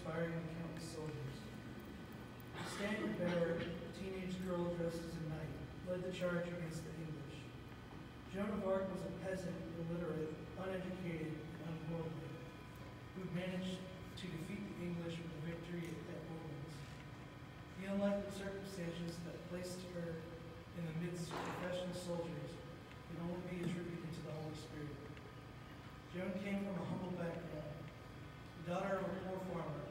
inspiring account countless soldiers. The standard bearer, a teenage girl dressed as a knight, led the charge against the English. Joan of Arc was a peasant, illiterate, uneducated, and unworldly, who managed to defeat the English with a victory at Orleans. The unlikely circumstances that placed her in the midst of professional soldiers can only be attributed to the Holy Spirit. Joan came from a humble background, the daughter of a poor farmer,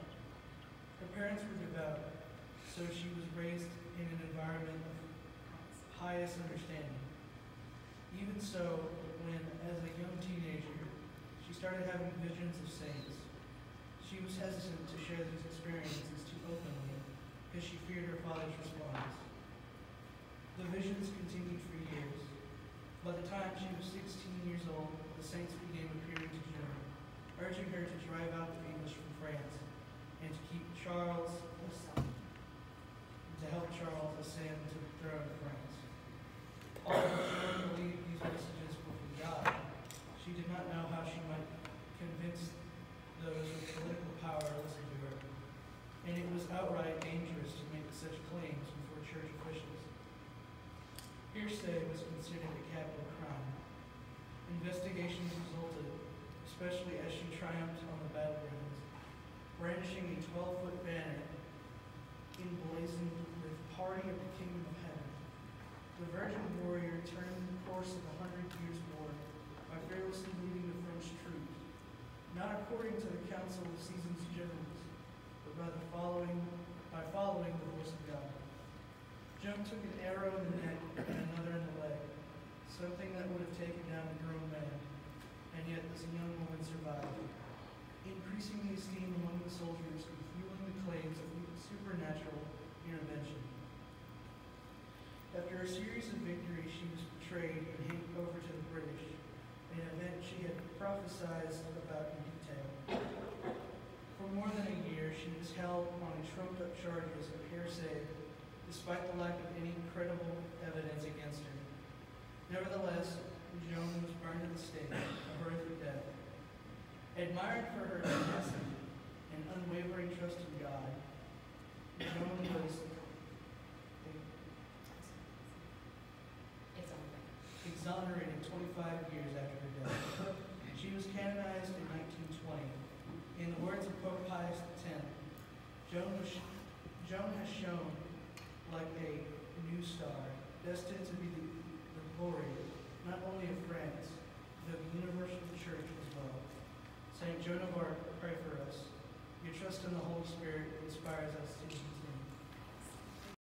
her parents were devout, so she was raised in an environment of highest understanding. Even so, when, as a young teenager, she started having visions of saints, she was hesitant to share these experiences too openly because she feared her father's response. The visions continued for years. By the time she was 16 years old, the saints began appearing to Joan, urging her to drive out the English from France and to keep Charles, to help Charles ascend to the throne of France. Although Joan believed these messages were from God, she did not know how she might convince those with political power to listen to her. And it was outright dangerous to make such claims before church officials. Hearsay was considered a capital crime. Investigations resulted, especially as she triumphed on the battlegrounds, brandishing a 12-foot banner emblazoned with Party of the Kingdom of Heaven. The virgin warrior turned the course of a hundred years' war by fearlessly leading the French troops, not according to the counsel of Caesar's generals, but by the following by following the voice of God. Joan took an arrow in the neck and another in the leg, something that would have taken down a grown man, and yet this young woman survived, increasing the esteem among the soldiers fueling the claims of supernatural intervention. After a series of victories, she was betrayed and handed over to the British, an event she had prophesied about in detail. For more than a year, she was held on trumped-up charges of hearsay, despite the lack of any credible evidence against her. Nevertheless, Joan was burned at the stake, a horrific death. Admired for her tenacity and unwavering trust in God, Joan was It's on there. exonerated 25 years after her death. She was canonized in 1920. In the words of Pope Pius X, Joan, was, Joan has shown like a new star, destined to be the,